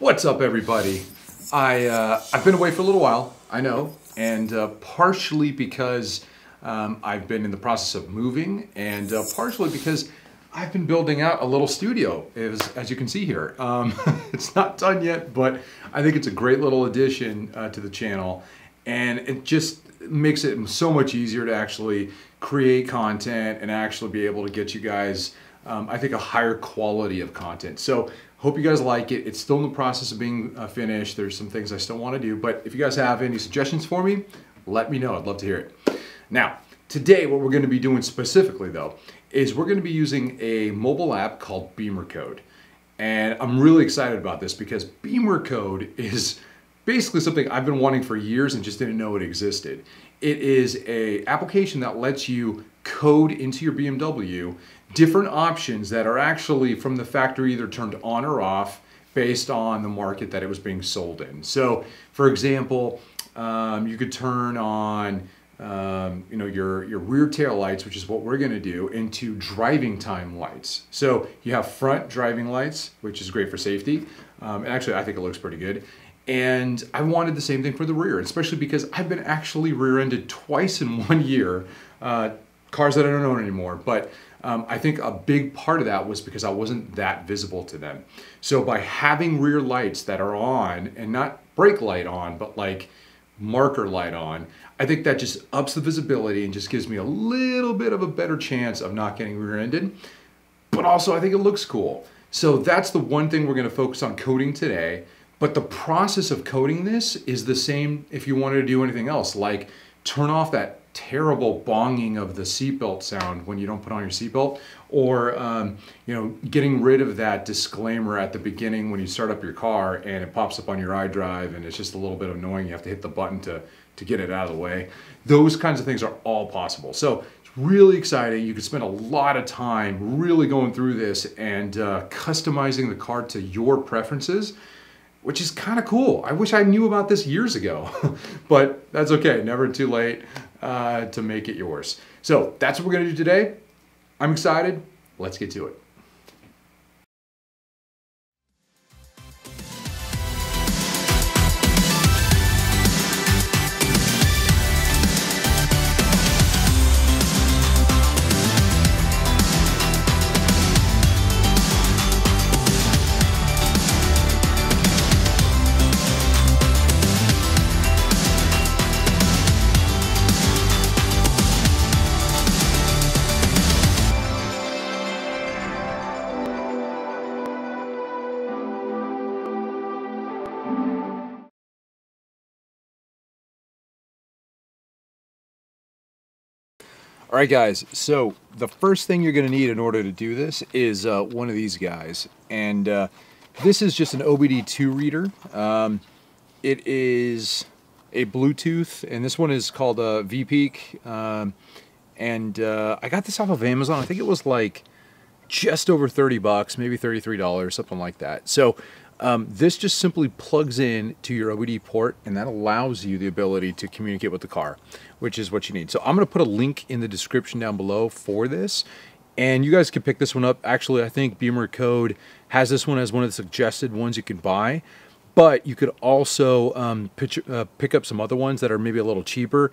What's up, everybody? I uh, I've been away for a little while. I know, and uh, partially because um, I've been in the process of moving, and uh, partially because I've been building out a little studio, as, as you can see here. Um, it's not done yet, but I think it's a great little addition uh, to the channel, and it just makes it so much easier to actually create content and actually be able to get you guys, um, I think, a higher quality of content. So hope you guys like it. It's still in the process of being uh, finished. There's some things I still want to do, but if you guys have any suggestions for me, let me know. I'd love to hear it. Now, today what we're going to be doing specifically though is we're going to be using a mobile app called BimmerCode. And I'm really excited about this because BimmerCode is basically something I've been wanting for years and just didn't know it existed. It is a application that lets you code into your BMW different options that are actually from the factory either turned on or off based on the market that it was being sold in. So, for example, um, you could turn on um, you know your your rear tail lights, which is what we're going to do, into driving time lights. So you have front driving lights, which is great for safety. Um, and actually, I think it looks pretty good. And I wanted the same thing for the rear, especially because I've been actually rear-ended twice in one year. Uh, cars that I don't own anymore, but um, I think a big part of that was because I wasn't that visible to them. So by having rear lights that are on and not brake light on, but like marker light on, I think that just ups the visibility and just gives me a little bit of a better chance of not getting rear-ended. But also I think it looks cool. So that's the one thing we're gonna focus on coding today. But the process of coding this is the same if you wanted to do anything else, like turn off that terrible bonging of the seatbelt sound when you don't put on your seatbelt, or um, you know, getting rid of that disclaimer at the beginning when you start up your car and it pops up on your iDrive and it's just a little bit annoying. You have to hit the button to to get it out of the way. Those kinds of things are all possible. So it's really exciting. You can spend a lot of time really going through this and uh, customizing the car to your preferences which is kind of cool. I wish I knew about this years ago, but that's okay. Never too late uh, to make it yours. So that's what we're going to do today. I'm excited. Let's get to it. All right, guys, so the first thing you're gonna need in order to do this is uh, one of these guys. And uh, this is just an OBD2 reader. Um, it is a Bluetooth, and this one is called a uh, Veepeak. Um, and uh, I got this off of Amazon. I think it was like just over 30 bucks, maybe $33, something like that. So um, this just simply plugs in to your OBD port and that allows you the ability to communicate with the car, which is what you need. So I'm going to put a link in the description down below for this and you guys can pick this one up. Actually, I think BimmerCode has this one as one of the suggested ones you can buy, but you could also um, pitch, uh, pick up some other ones that are maybe a little cheaper.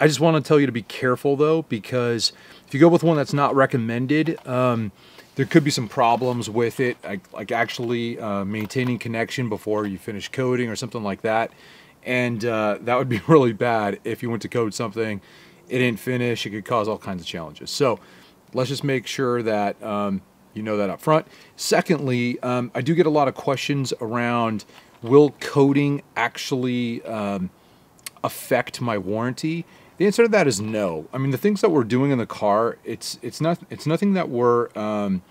I just want to tell you to be careful though, because if you go with one that's not recommended, um, there could be some problems with it, like, like actually uh, maintaining connection before you finish coding or something like that. And uh, that would be really bad if you went to code something, it didn't finish, it could cause all kinds of challenges. So let's just make sure that um, you know that up front. Secondly, um, I do get a lot of questions around will coding actually um, affect my warranty? The answer to that is no. I mean, the things that we're doing in the car, it's it's not it's nothing that we're um,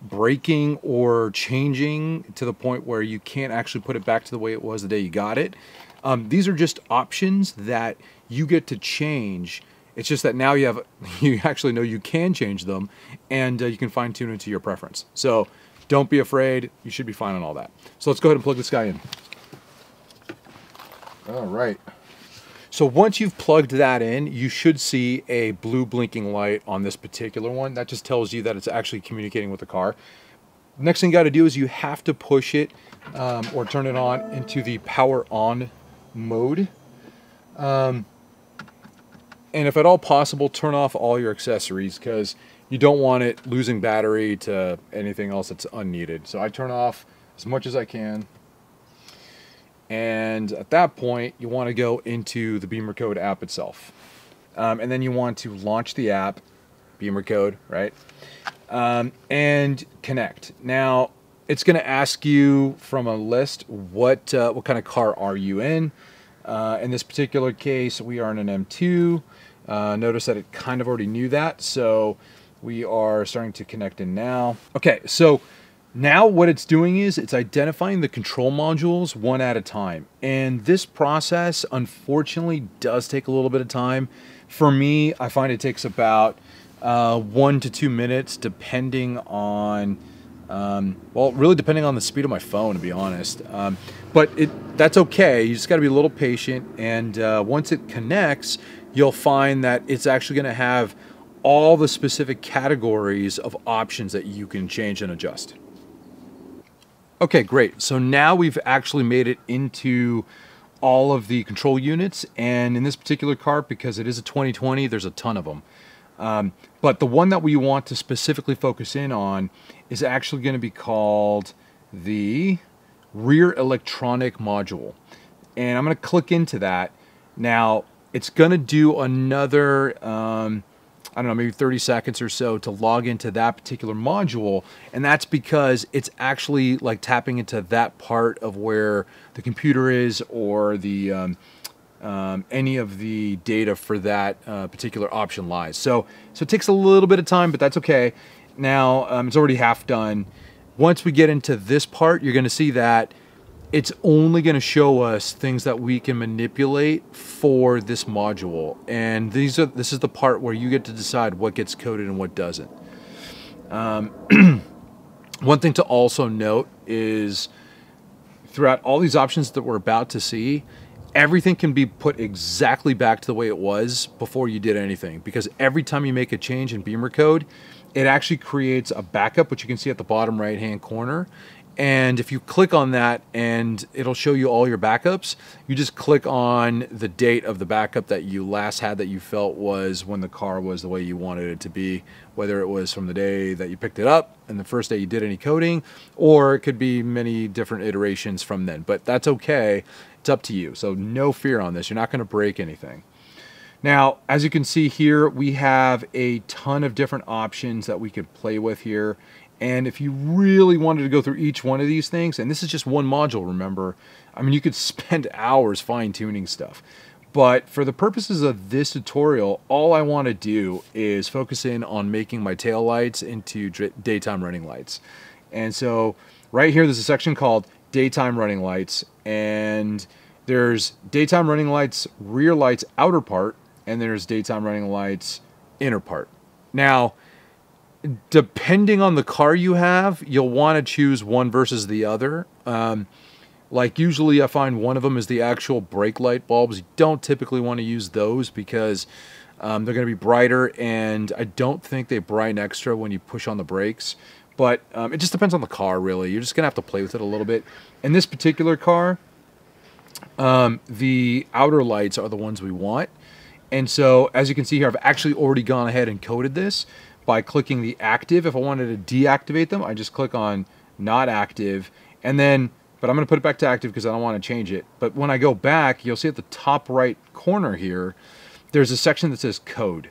breaking or changing to the point where you can't actually put it back to the way it was the day you got it. Um, these are just options that you get to change. It's just that now you have you actually know you can change them, and uh, you can fine tune it to your preference. So don't be afraid. You should be fine on all that. So let's go ahead and plug this guy in. All right. So once you've plugged that in, you should see a blue blinking light on this particular one. That just tells you that it's actually communicating with the car. next thing you got to do is you have to push it um, or turn it on into the power on mode. Um, and if at all possible, turn off all your accessories because you don't want it losing battery to anything else that's unneeded. So I turn off as much as I can. And at that point, you want to go into the BimmerCode app itself. Um, and then you want to launch the app, BimmerCode, right? Um, and connect. Now, it's going to ask you from a list what uh, what kind of car are you in. Uh, in this particular case, we are in an M2. Uh, notice that it kind of already knew that, so we are starting to connect in now. Okay, so now what it's doing is it's identifying the control modules one at a time. And this process, unfortunately, does take a little bit of time. For me, I find it takes about uh, one to two minutes, depending on um, well, really depending on the speed of my phone, to be honest. Um, but it that's okay. You just got to be a little patient, and uh, once it connects, you'll find that it's actually going to have all the specific categories of options that you can change and adjust. Okay, great. So now we've actually made it into all of the control units, and in this particular car, because it is a 2020, there's a ton of them. Um, but the one that we want to specifically focus in on is actually going to be called the rear electronic module. And I'm going to click into that. Now, it's going to do another, um, I don't know, maybe 30 seconds or so to log into that particular module. And that's because it's actually like tapping into that part of where the computer is or the, um, um, any of the data for that uh, particular option lies. So, so it takes a little bit of time, but that's okay. Now um, it's already half done. Once we get into this part, you're going to see that it's only going to show us things that we can manipulate for this module. And these are this is the part where you get to decide what gets coded and what doesn't. Um, one thing to also note is throughout all these options that we're about to see, everything can be put exactly back to the way it was before you did anything. Because every time you make a change in BimmerCode, it actually creates a backup, which you can see at the bottom right hand corner. And if you click on that and it'll show you all your backups, you just click on the date of the backup that you last had that you felt was when the car was the way you wanted it to be, whether it was from the day that you picked it up and the first day you did any coding, or it could be many different iterations from then. But that's okay. It's up to you. So no fear on this. You're not going to break anything. Now, as you can see here, we have a ton of different options that we could play with here. And if you really wanted to go through each one of these things, and this is just one module, remember, I mean, you could spend hours fine tuning stuff. But for the purposes of this tutorial, all I want to do is focus in on making my tail lights into daytime running lights. And so right here, there's a section called daytime running lights. And there's daytime running lights, rear lights, outer part, and there's daytime running lights inner part. Now, depending on the car you have, you'll want to choose one versus the other. Um, like usually I find one of them is the actual brake light bulbs. You don't typically want to use those because um, they're going to be brighter and I don't think they brighten extra when you push on the brakes. But um, it just depends on the car really. You're just going to have to play with it a little bit. In this particular car, um, the outer lights are the ones we want. And so as you can see here, I've actually already gone ahead and coated this by clicking the active. If I wanted to deactivate them, I just click on not active and then, but I'm gonna put it back to active because I don't wanna change it. But when I go back, you'll see at the top right corner here, there's a section that says code.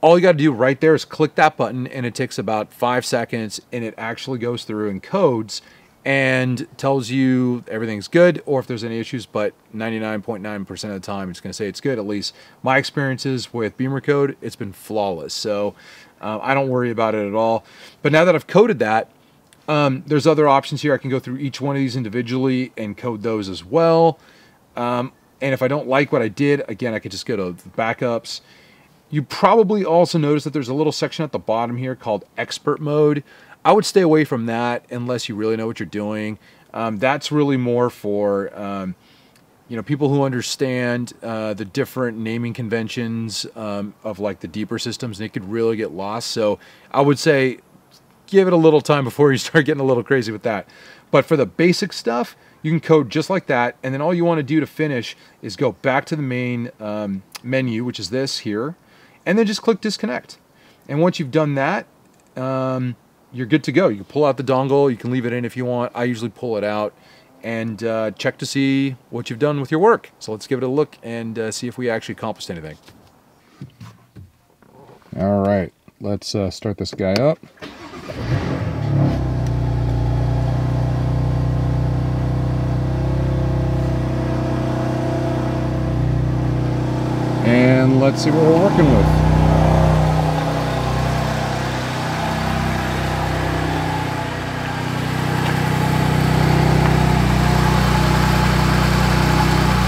All you gotta do right there is click that button and it takes about five seconds and it actually goes through and codes and tells you everything's good or if there's any issues, but 99.9% of the time it's going to say it's good. At least my experiences with Beamer Code, it's been flawless. So uh, I don't worry about it at all. But now that I've coded that, um, there's other options here. I can go through each one of these individually and code those as well. Um, and if I don't like what I did, again, I could just go to the backups. You probably also notice that there's a little section at the bottom here called expert mode. I would stay away from that unless you really know what you're doing. Um, that's really more for um, you know people who understand uh, the different naming conventions um, of like the deeper systems, and could really get lost. So I would say give it a little time before you start getting a little crazy with that. But for the basic stuff, you can code just like that. And then all you want to do to finish is go back to the main um, menu, which is this here, and then just click disconnect. And once you've done that, um, you're good to go. You can pull out the dongle. You can leave it in if you want. I usually pull it out and uh, check to see what you've done with your work. So let's give it a look and uh, see if we actually accomplished anything. All right, let's uh, start this guy up. And let's see what we're working with.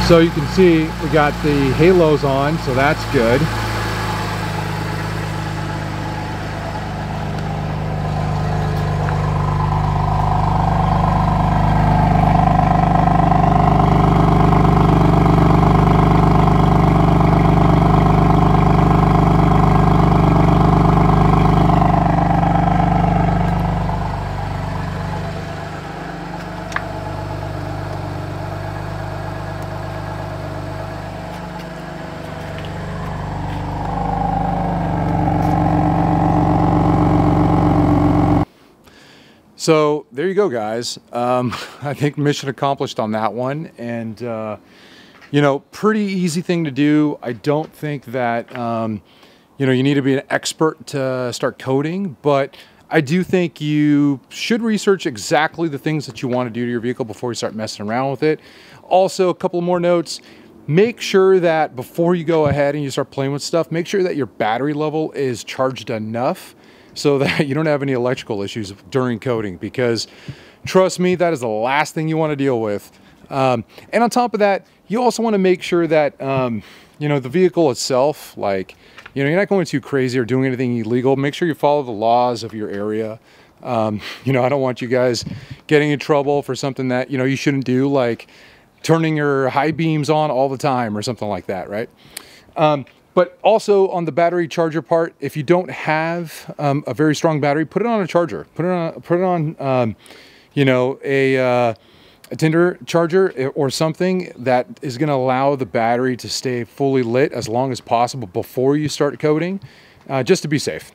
So you can see we got the halos on, so that's good. So there you go, guys. Um, I think mission accomplished on that one. And, uh, you know, pretty easy thing to do. I don't think that, um, you know, you need to be an expert to start coding, but I do think you should research exactly the things that you want to do to your vehicle before you start messing around with it. Also, a couple more notes. Make sure that before you go ahead and you start playing with stuff, make sure that your battery level is charged enough so that you don't have any electrical issues during coding because trust me, that is the last thing you want to deal with. Um, and on top of that, you also want to make sure that, um, you know, the vehicle itself, like, you know, you're not going too crazy or doing anything illegal. Make sure you follow the laws of your area. Um, you know, I don't want you guys getting in trouble for something that, you know, you shouldn't do, like turning your high beams on all the time or something like that, right? But also on the battery charger part, if you don't have um, a very strong battery, put it on a charger. Put it on, put it on, um, you know, a, uh, a Tender charger eh, or something that is going to allow the battery to stay fully lit as long as possible before you start coding, uh, just to be safe.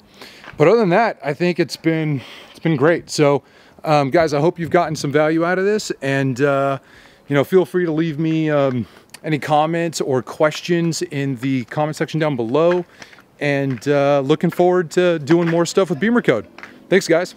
But other than that, I think it's been it's been great. So, um, guys, I hope you've gotten some value out of this, and uh, you know, feel free to leave me. Um, any comments or questions in the comment section down below. And uh, looking forward to doing more stuff with BimmerCode. Thanks, guys.